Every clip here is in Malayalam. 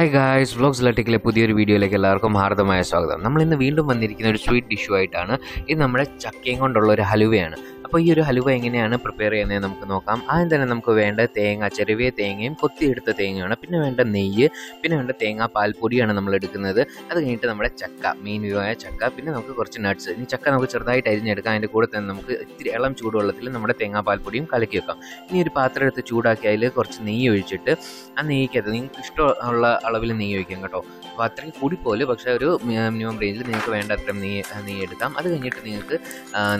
ഹായ് ഗായ്സ് വ്ലോഗ്സ് ലട്ടിക്കിലെ പുതിയൊരു വീഡിയോയിലേക്ക് എല്ലാവർക്കും ഹാർദമായ സ്വാഗതം. നമ്മൾ ഇന്ന് വീണ്ടും വന്നിരിക്കുന്ന ഒരു സ്വീറ്റ് ഡിഷു ആയിട്ടാണ് ഇത് നമ്മുടെ ചക്കയും കൊണ്ടുള്ള ഒരു ഹലുവയാണ്. അപ്പോൾ ഈ ഒരു ഹലുവ എങ്ങനെയാണ് പ്രിപ്പയർ ചെയ്യുന്നത് നമുക്ക് നോക്കാം. ആദ്യം തന്നെ നമുക്ക് വേണ്ട തേങ്ങ ചെറിയ തേങ്ങയും കൊത്തിയെടുത്ത തേങ്ങയാണ്. പിന്നെ വേണ്ട നെയ്യ് പിന്നെ വേണ്ട തേങ്ങ പാൽപ്പൊടിയാണ് നമ്മൾ എടുക്കുന്നത്. അത് കഴിഞ്ഞിട്ട് നമ്മുടെ ചക്ക മെയിൻ വിഭവമായ ചക്ക. പിന്നെ നമുക്ക് കുറച്ച് നട്ട്സ് ഇനി ചക്ക നമുക്ക് ചെറുതായിട്ട് അരിഞ്ഞെടുക്കാം. അതിന്റെ കൂടെ തന്നെ നമുക്ക് ഇത്തിരി ഇളം ചൂടുവെള്ളത്തിൽ നമ്മുടെ തേങ്ങാ പാൽപ്പൊടിയും കലക്കി വെക്കാം. ഇനി ഒരു പാത്രം എടുത്ത് ചൂടാക്കി അതിൽ കുറച്ച് നെയ്യ് ഒഴിച്ചിട്ട് ആ നെയ്യ്ക്കകത്ത് നിങ്ങൾക്ക് ഇഷ്ടമുള്ള അളവിൽ നെയ്യ് ഒഴിക്കാം കേട്ടോ. അപ്പോൾ അത്രയും കൂടി പോലെ പക്ഷേ ഒരു മിനിമം റേഞ്ചിൽ നിങ്ങൾക്ക് വേണ്ട അത്രയും നെയ്യ് നെയ്യ് എടുക്കാം. അത് കഴിഞ്ഞിട്ട് നിങ്ങൾക്ക്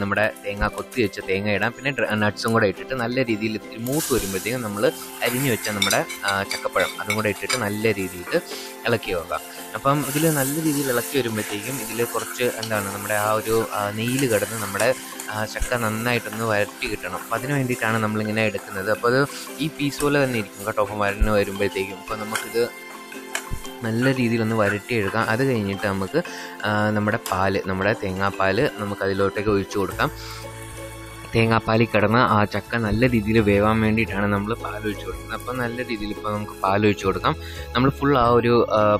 നമ്മുടെ തേങ്ങ കൊത്തി വെച്ച തേങ്ങ ഇടാം. പിന്നെ നട്ട്സും കൂടെ ഇട്ടിട്ട് നല്ല രീതിയിൽ മൂത്ത് വരുമ്പോഴത്തേക്കും നമ്മൾ അരിഞ്ഞു വെച്ച നമ്മുടെ ചക്കപ്പഴം അതും കൂടെ ഇട്ടിട്ട് നല്ല രീതിയിൽ ഇളക്കി വെക്കാം അപ്പം ഇതിൽ നല്ല രീതിയിൽ ഇളക്കി വരുമ്പോഴത്തേക്കും ഇതിൽ കുറച്ച് എന്താണ് നമ്മുടെ ആ ഒരു നെയ്യിൽ കിടന്ന് നമ്മുടെ ചക്ക നന്നായിട്ടൊന്ന് വരട്ടി കിട്ടണം. അപ്പം അതിന് വേണ്ടിയിട്ടാണ് നമ്മളിങ്ങനെ എടുക്കുന്നത്. അപ്പോൾ അത് ഈ പീസ് പോലെ തന്നെ ഇരിക്കും കേട്ടോ. അപ്പം വരണ് വരുമ്പോഴത്തേക്കും. അപ്പോൾ നമുക്കിത് നല്ല രീതിയിലൊന്ന് വരട്ടിയെടുക്കാം അത് കഴിഞ്ഞിട്ട് നമുക്ക് നമ്മുടെ പാൽ നമ്മുടെ തേങ്ങാപ്പാൽ നമുക്ക് അതിലോട്ടേക്ക് ഒഴിച്ചു കൊടുക്കാം. തേങ്ങാപ്പാലിൽ കിടന്ന് ആ ചക്ക നല്ല രീതിയിൽ വേവാൻ വേണ്ടിയിട്ടാണ് നമ്മൾ പാൽ ഒഴിച്ചു കൊടുക്കുന്നത്. അപ്പോൾ നല്ല രീതിയിൽ ഇപ്പോൾ നമുക്ക് പാൽ ഒഴിച്ചു കൊടുക്കാം. നമ്മൾ ഫുൾ ആ ഒരു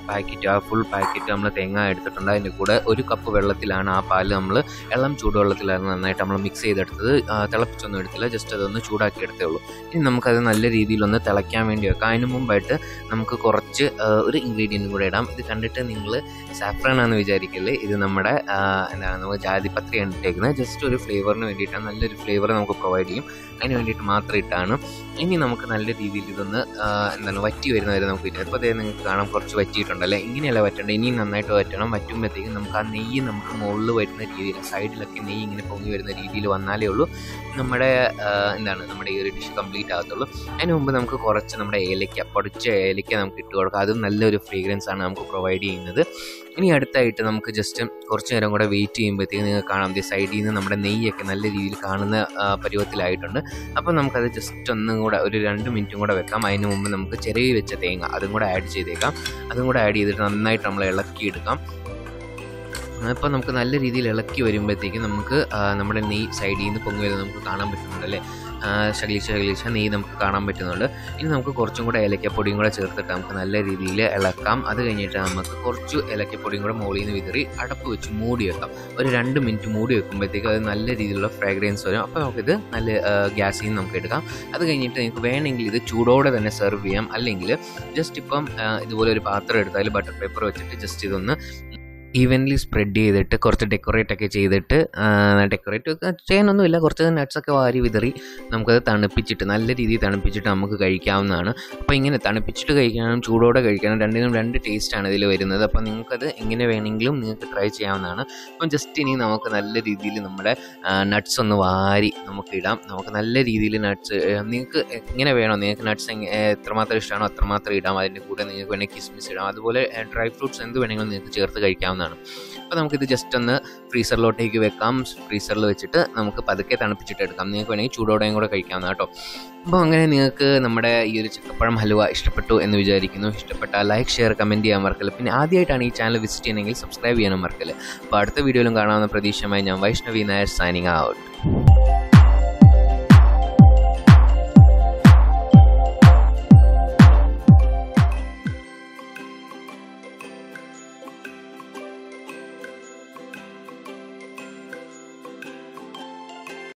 പാക്കറ്റ് ആ ഫുൾ പാക്കറ്റ് നമ്മൾ തേങ്ങ എടുത്തിട്ടുണ്ട്. അതിന്റെ കൂടെ ഒരു കപ്പ് വെള്ളത്തിലാണ് ആ പാൽ നമ്മൾ എല്ലാം ചൂടുവെള്ളത്തിലാണ് നന്നായിട്ട് നമ്മൾ മിക്സ് ചെയ്തെടുത്തത്. തിളപ്പിച്ചൊന്നും എടുത്തില്ല. ജസ്റ്റ് അതൊന്ന് ചൂടാക്കി എടുത്തേ ഉള്ളൂ. ഇനി നമുക്കത് നല്ല രീതിയിലൊന്ന് തിളയ്ക്കാൻ വേണ്ടി വെക്കാം. അതിന് മുമ്പായിട്ട് നമുക്ക് കുറച്ച് ഒരു ഇൻഗ്രീഡിയന്റും കൂടെ ഇടാം. ഇത് കണ്ടിട്ട് നിങ്ങൾ സാഫ്രാൻ ആണെന്ന് വിചാരിക്കല്ലേ? ഇത് നമ്മുടെ എന്താണ് നമ്മൾ ജാതിപത്രിയാണ് ഇട്ടേക്കുന്നത് ജസ്റ്റ് ഒരു ഫ്ലേവറിന് വേണ്ടിയിട്ടാണ്. നല്ലൊരു ഫ്ലേവർ നമുക്ക് പ്രൊവൈഡ് ചെയ്യും. അതിന് വേണ്ടിയിട്ട് മാത്രം ഇട്ടാണ്. ഇനി നമുക്ക് നല്ല രീതിയിൽ ഇതൊന്ന് എന്താണ് വറ്റി വരുന്ന വരെ നമുക്ക് ഇല്ല ഇപ്പോൾ നിങ്ങൾക്ക് കാണാം കുറച്ച് വറ്റിയിട്ടുണ്ടല്ലേ? ഇങ്ങനെയല്ല വറ്റേണ്ടത് ഇനിയും നന്നായിട്ട് വറ്റണം. വറ്റുമ്പോഴത്തേക്കും നമുക്ക് ആ നെയ്യ് നമുക്ക് മുകളിൽ വരുന്ന രീതിയിൽ സൈഡിലൊക്കെ നെയ്യ് ഇങ്ങനെ പൊങ്ങി വരുന്ന രീതിയിൽ വന്നാലേ ഉള്ളൂ. നമ്മുടെ എന്താണ് നമ്മുടെ ഈ ഒരു ഡിഷ് കംപ്ലീറ്റ് ആകത്തുള്ളൂ. അതിന് മുമ്പ് നമുക്ക് കുറച്ച് നമ്മുടെ ഏലയ്ക്ക പൊടിച്ച ഏലയ്ക്ക നമുക്ക് ഇട്ട് കൊടുക്കാം. അതും നല്ലൊരു ഫ്രീഗ്രൻസ് ആണ് നമുക്ക് പ്രൊവൈഡ് ചെയ്യുന്നത്. ഇനി അടുത്തായിട്ട് നമുക്ക് ജസ്റ്റ് കുറച്ച് നേരം കൂടെ വെയിറ്റ് ചെയ്യുമ്പോഴത്തേക്ക് നിങ്ങൾക്ക് കാണാം. സൈഡിൽ നിന്ന് നമ്മുടെ നെയ്യൊക്കെ നല്ല രീതിയിൽ കാണുന്ന പരുവത്തിലായിട്ടുണ്ട്. അപ്പോൾ നമുക്കത് ജസ്റ്റ് ഒന്നും കൂടെ ഒരു രണ്ട് മിനിറ്റും കൂടെ വെക്കാം. അതിന് മുമ്പ് നമുക്ക് ചെറിയ വെച്ച തേങ്ങ അതും കൂടെ ആഡ് ചെയ്തേക്കാം. അതും കൂടെ ആഡ് ചെയ്തിട്ട് നന്നായിട്ട് നമ്മൾ ഇളക്കിയെടുക്കാം. അപ്പോൾ നമുക്ക് നല്ല രീതിയിൽ ഇളക്കി വരുമ്പോഴത്തേക്കും നമുക്ക് നമ്മുടെ നെയ് സൈഡിൽ നിന്ന് പൊങ്ങി വരുന്നത് നമുക്ക് കാണാൻ പറ്റുന്നുണ്ട് അല്ലേ? ശകലിച്ച ശകലിച്ച നെയ്യ് നമുക്ക് കാണാൻ പറ്റുന്നുണ്ട്. ഇനി നമുക്ക് കുറച്ചും കൂടെ ഏലക്കപ്പൊടിയും കൂടെ ചേർത്തിട്ട് നമുക്ക് നല്ല രീതിയിൽ ഇളക്കാം. അത് കഴിഞ്ഞിട്ട് നമുക്ക് കുറച്ച് ഏലക്കപ്പൊടിയും കൂടെ മുകളിൽ നിന്ന് വിതറി അടപ്പ് വെച്ച് മൂടി വെക്കാം. ഒരു രണ്ട് മിനിറ്റ് മൂടി വെക്കുമ്പോഴത്തേക്കും അത് നല്ല രീതിയിലുള്ള ഫ്രാഗ്രൻസ് വരും. അപ്പോൾ നമുക്കിത് നല്ല ഗ്യാസിൽ നിന്ന് നമുക്ക് എടുക്കാം. അത് കഴിഞ്ഞിട്ട് നിങ്ങൾക്ക് വേണമെങ്കിൽ ഇത് ചൂടോടെ തന്നെ സെർവ് ചെയ്യാം. അല്ലെങ്കിൽ ജസ്റ്റ് ഇപ്പം ഇതുപോലെ ഒരു പാത്രം എടുത്താൽ ബട്ടർ പേപ്പർ വെച്ചിട്ട് ജസ്റ്റ് ഇതൊന്ന് ഈവൻലി സ്പ്രെഡ് ചെയ്തിട്ട് കുറച്ച് ഡെക്കറേറ്റ് ഒക്കെ ചെയ്തിട്ട് ഡെക്കറേറ്റ് ചെയ്യാനൊന്നുമില്ല. കുറച്ച് നട്ട്സൊക്കെ വാരി വിതറി നമുക്കത് തണുപ്പിച്ചിട്ട് നല്ല രീതിയിൽ തണുപ്പിച്ചിട്ട് നമുക്ക് കഴിക്കാവുന്നതാണ്. അപ്പോൾ ഇങ്ങനെ തണുപ്പിച്ചിട്ട് കഴിക്കാനും ചൂടോടെ കഴിക്കാനും രണ്ടിനും രണ്ട് ടേസ്റ്റാണ് ഇതിൽ വരുന്നത്. അപ്പോൾ നിങ്ങൾക്കത് എങ്ങനെ വേണമെങ്കിലും നിങ്ങൾക്ക് ട്രൈ ചെയ്യാവുന്നതാണ്. അപ്പം ജസ്റ്റ് ഇനി നമുക്ക് നല്ല രീതിയിൽ നമ്മുടെ നട്ട്സ് ഒന്ന് വാരി നമുക്ക് ഇടാം. നമുക്ക് നല്ല രീതിയിൽ നട്ട്സ് നിങ്ങൾക്ക് എങ്ങനെ വേണോ നിങ്ങൾക്ക് നട്ട്സ് എത്രമാത്രം ഇഷ്ടമാണോ അത്രമാത്രം ഇടാം. അതിന്റെ കൂടെ നിങ്ങൾക്ക് വേണമെങ്കിൽ കിസ്മിസ് ഇടാം. അതുപോലെ ഡ്രൈ ഫ്രൂട്ട്സ് എന്ത് വേണമെങ്കിലും നിങ്ങൾക്ക് ചേർത്ത് കഴിക്കാവുന്നതാണ്. അപ്പോൾ നമുക്കിത് ജസ്റ്റ് ഒന്ന് ഫ്രീസറിലോട്ടേക്ക് വെക്കാം. ഫ്രീസറിൽ വെച്ചിട്ട് നമുക്ക് പതുക്കെ തണുപ്പിച്ചിട്ട് എടുക്കാം. നിങ്ങൾക്ക് വേണമെങ്കിൽ ചൂടോടെയും കൂടെ കഴിക്കാവുന്ന കേട്ടോ. അപ്പോൾ അങ്ങനെ നിങ്ങൾക്ക് നമ്മുടെ ഈ ഒരു ചക്കപ്പഴം ഹലുവ ഇഷ്ടപ്പെട്ടു എന്ന് വിചാരിക്കുന്നു. ഇഷ്ടപ്പെട്ടാൽ ലൈക്ക് ഷെയർ കമന്റ് ചെയ്യാൻ മറക്കല്ല. പിന്നെ ആദ്യമായിട്ടാണ് ഈ ചാനൽ വിസിറ്റ് ചെയ്യണമെങ്കിൽ സബ്സ്ക്രൈബ് ചെയ്യാനും മറക്കല്ല. അപ്പോൾ അടുത്ത വീഡിയോയിലും കാണാവുന്ന പ്രതീക്ഷയുമായി ഞാൻ വൈഷ്ണവി നായർ സൈനിങ് ഔട്ട്